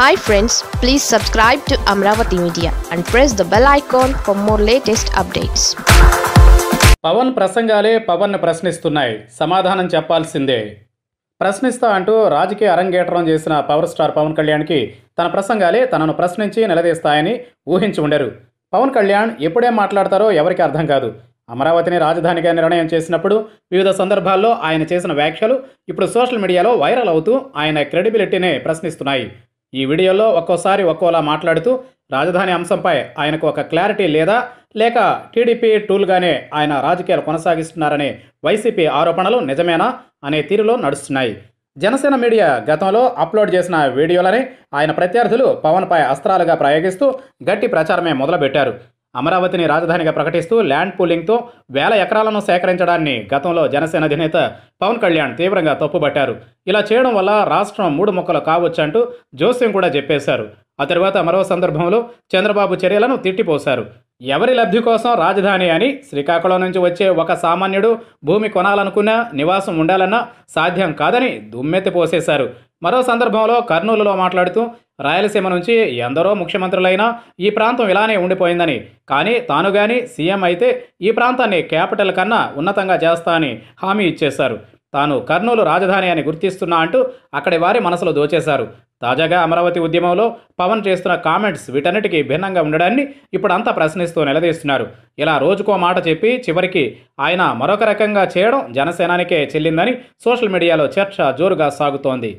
Hi friends please subscribe to Amaravati media and press the bell icon for more latest updates Pawan ప్రసంగాలే పవన్ను ప్రశ్నిస్తున్నాయి. సమాధానం చెప్పాల్సిందే. ప్రశ్నిస్తా అంటూ రాజకీయ అరంగేట్రం చేసిన పవర్ స్టార్ పవన్ కళ్యాణ్కి తన ప్రసంగాలే తనను ప్రశ్నించి నిలదీస్తాయని ఊహించి ఉండరు. పవన్ కళ్యాణ్ ఎప్పుడే మాట్లాడతారో ఎవరికి అర్థం కాదు. అమరావతిని రాజధానిగా నిర్ణయం చేసినప్పుడు వివిధ సందర్భాల్లో ఆయన చేసిన వ్యాఖ్యలు ఇప్పుడు సోషల్ మీడియాలో వైరల్ అవుతూ ఆయన క్రెడిబిలిటీనే ప్రశ్నిస్తున్నాయి. ఈ వీడియోలో ఒక్కోసారి ఒక్కోలా మాట్లాడుతూ రాజధాని అంశంపై ఆయనకు ఒక క్లారిటీ లేదా లేక టీడీపీ టూల్గానే ఆయన రాజకీయాలు కొనసాగిస్తున్నారనే వైసీపీ ఆరోపణలు నిజమేనా అనే తీరులో నడుస్తున్నాయి. జనసేన మీడియా గతంలో అప్లోడ్ చేసిన వీడియోలని ఆయన ప్రత్యర్థులు పవన్పై అస్త్రాలుగా ప్రయోగిస్తూ గట్టి ప్రచారమే మొదలుపెట్టారు. అమరావతిని రాజధానిగా ప్రకటిస్తూ ల్యాండ్ పూలింగ్తో వేల ఎకరాలను సేకరించడాన్ని గతంలో జనసేన అధినేత పవన్ కళ్యాణ్ తీవ్రంగా తప్పుబట్టారు. ఇలా చేయడం వల్ల రాష్ట్రం మూడు మొక్కలు కావచ్చంటూ జోస్యం కూడా చెప్పేశారు. ఆ తర్వాత మరో సందర్భంలో చంద్రబాబు చర్యలను తిట్టిపోశారు. ఎవరి లబ్ధి కోసం రాజధాని అని శ్రీకాకుళం నుంచి వచ్చే ఒక సామాన్యుడు భూమి కొనాలనుకున్నా నివాసం ఉండాలన్నా సాధ్యం కాదని దుమ్మెత్తి పోసేశారు. మరో సందర్భంలో కర్నూలులో మాట్లాడుతూ రాయలసీమ నుంచి ఎందరో ముఖ్యమంత్రులైనా ఈ ప్రాంతం ఇలానే ఉండిపోయిందని. కానీ తాను గాని సీఎం అయితే ఈ ప్రాంతాన్ని క్యాపిటల్ కన్నా ఉన్నతంగా చేస్తా అని హామీ ఇచ్చేశారు. తాను కర్నూలు రాజధాని అని గుర్తిస్తున్నా అంటూ అక్కడి వారి మనసులో దోచేశారు. తాజాగా అమరావతి ఉద్యమంలో పవన్ చేస్తున్న కామెంట్స్ వీటన్నిటికీ భిన్నంగా ఉండడాన్ని ఇప్పుడు అంతా ప్రశ్నిస్తూ నిలదీస్తున్నారు. ఇలా రోజుకో మాట చెప్పి చివరికి ఆయన మరొక రకంగా చేయడం జనసేనానికే చెల్లిందని సోషల్ మీడియాలో చర్చ జోరుగా సాగుతోంది.